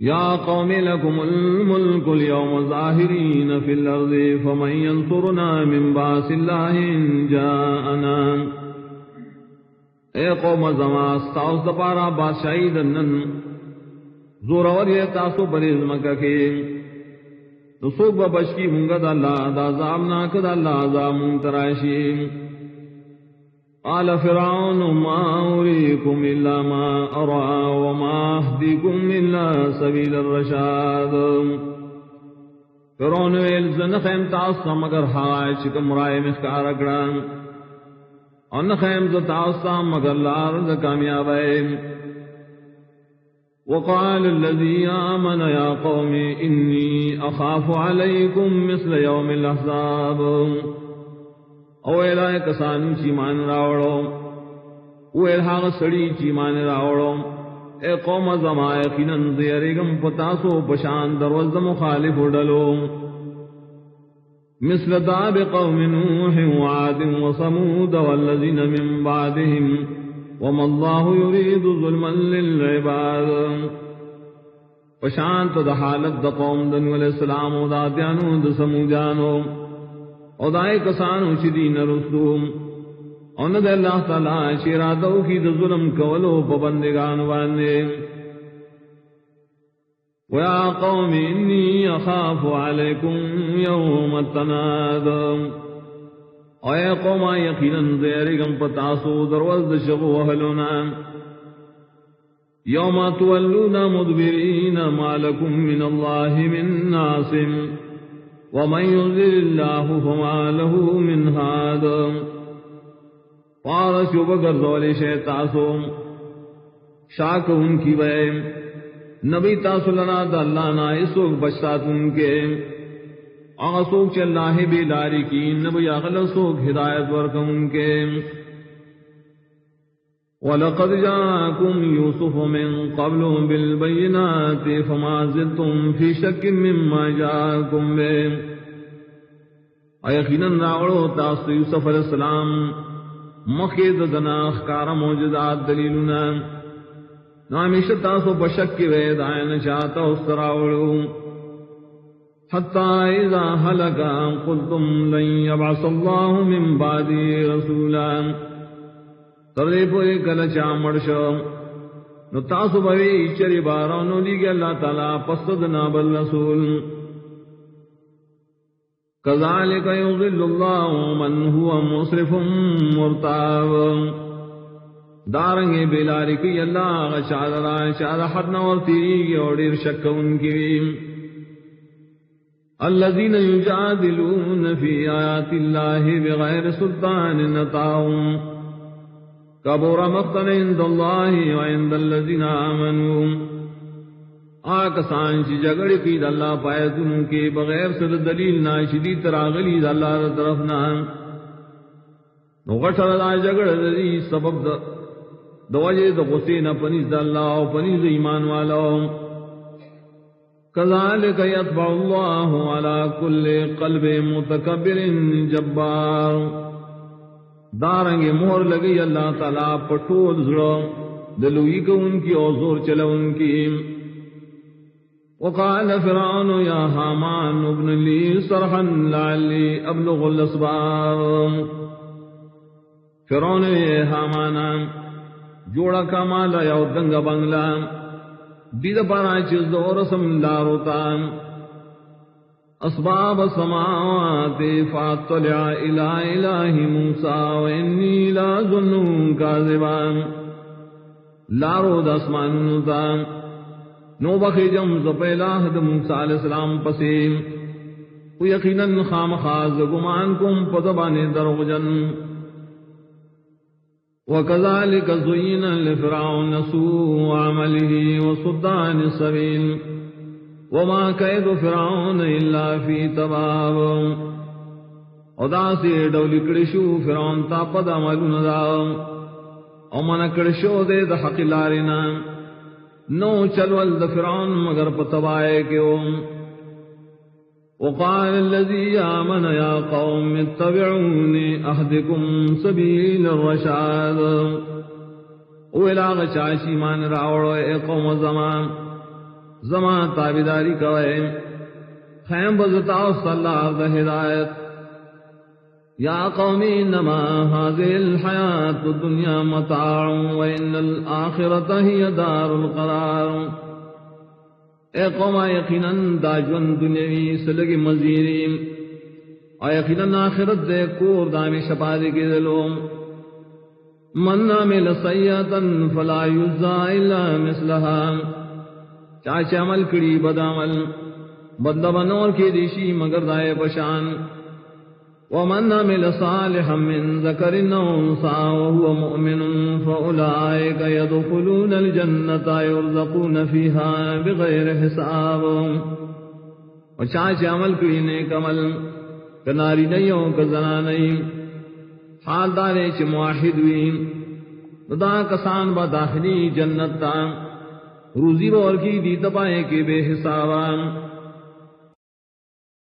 يا قوم لكم الملك اليوم ظاهرين في الأرض، فمن ينصرنا من باس الله إن جاءنا. اے قوم زما استاوس دپارا بادشاہی دنن. زور اور یہ تاسو بریز مکہ کے. نسوک ببش کی منگد اللہ، دا زامنا کد اللہ زام ترائشی قال فرعون ما أريكم إلا ما أرى وما أهديكم إلا سبيل الرشاد. فرعون ویل زنخیم تاسا مگر حوائے چکم رائے مخکار اکڑان نخیم تاسا مگر لارد کامیاب وقال الذي آمن يا قوم إني أخاف عليكم مثل يوم الأحزاب. او الہ کسانو چی مان راوڑو او الہ سڑی چی مان راوڑو۔ اے قوم زما یقیناً زیرگم پتاسو پشان دروز مخالف ڈلو مثل داب قوم نوح وعاد وصمود والذین من بعدهم وما الله يريد ظلما للعباد۔ پشانت دا حالت دا قوم دنو علیہ السلام و دا دیانو دا سمودانو أو دائے کسان اچھی دین رسوم أو ند اللہ تعالی شیرا دو کی دو ظلم کولو پبندگان وانے ویا قوم انی اخاف علیکم یوم التناد أو اے قوم یقینا زیرگم پتاسو دروز شغو اہلونا یوم تولون مدبرین ما لکم من اللہ من ناسم ومن ينزل الله فما له من هاد قال شوب گردول شیطاسو شاک ان کی بے۔ نبی تاسلنا دا اللہ نا اسوک بچتات ان کے۔ آسوک چل اللہ بی داری کی۔ نبی اغلسوک ہدایت ورکم ان کے۔ وَلَقَدْ جَاءَكُمْ يُوسُفُ مِنْ قَبْلُ بِالْبَيِّنَاتِ فَمَا زِلْتُمْ فِي شَكٍ مِّمَّا جَاءَكُمْ بِهِ. اَيَقِينًا رَعْوَلُ تَاسُ يُوسُفَ عَلَيْهِ السَّلَامِ مَخِيدَ دَنَاخ كَارَ مُوجِزَاتِ دَلِيلُنَا نامیش تاسو بشک کی وید آئین چاہتا اس راولو حتی اذا حلقا قلتم لن یبعث اللہ من بعدی رسولا. تردے پوری کل چامڑ شو نو تاسو بوی، چری بارانو لیگی اللہ تعالی پسد نابل رسول کذالک یضل اللہ من هو مصرف مرتاب۔ دارنگے بیلاری کی اللہ غشاد رائے شاد حد نور تیری اور شک ان کی۔ الذين يجادلون في آيات الله بغير سلطان نطاهم کبور مقتن عند اللہ وعند الذین آمنوا. آکسان چی جگڑ کی اللہ پایتن کے بغیر سر دلیل ناشدی تراغلی دا اللہ طرف نا. نغشر دا جگڑ دی سبب دا. دوجہ دا غسین پنیز دا اللہ و پنیز ایمان والا. کذالک یتبع اللہ علا کل قلب متکبر جبار. دارنگ مہر لگی اللہ تعالیٰ پٹول زڑو، دلوئی کو ان کی اوزور چلا ان کی۔ وقال فرعون یا حامان ابن لی صرحا لعلی ابلغ الاسباب۔ فرعون یہ حامانا جوڑا کمالا یا دنگ بنگلا، دید پارا چیز دور سم اسباب السماوات فاطلع الى اله موسى واني لا ظن كاذبا. لا رود اسمان نظام نو بخی جم زپیلا حد موسیٰ علیہ السلام پسیم. و یقینا خام خاز گمان کم پتبان دروغ جن وكذلك زين لفرعون سوء عمله وصدان السبيل وما كيد فرعون الا في تباب. ادا سے ڈولی کڑشو فرعون تا پد عملون دا او من کڑشو دے دا حق لارنا نو چلول دا فرعون مگر پتبائے کیو وقال الذي آمن يا قوم اتبعوني أهدكم سبيل الرشاد. وإلى غشاشي من راوڑو اے قوم زمان. زمان تابداری کوئے۔ خیم بزتا صلی اللہ ہدایت۔ یا قومی انما هذه الحیات الدنیا متاع وان الاخرت ہی دار القرار۔ اے قوم، یقینا داجون دنیاوی سلگی مزیری۔ اور یقینا آخرت دے کور دامی شپادی کی دلوم من عمل سیئتا فلا یزا الا مثلها چاچے عمل کری، بد عمل۔ بدل بنور کی دیشی مگر دائے پشان۔ ومن عمل صالحا من ذكر او انثى وهو مؤمن فاولئك يدخلون الجنه يرزقون فيها بغير حساب۔ وچاچ عمل کی نیک عمل، کناری نہیں کا نہیں حال دارے چ موحد وی دا کسان با داخلی جنت تا۔ روزی بور کی دی تپائے کے بے حساب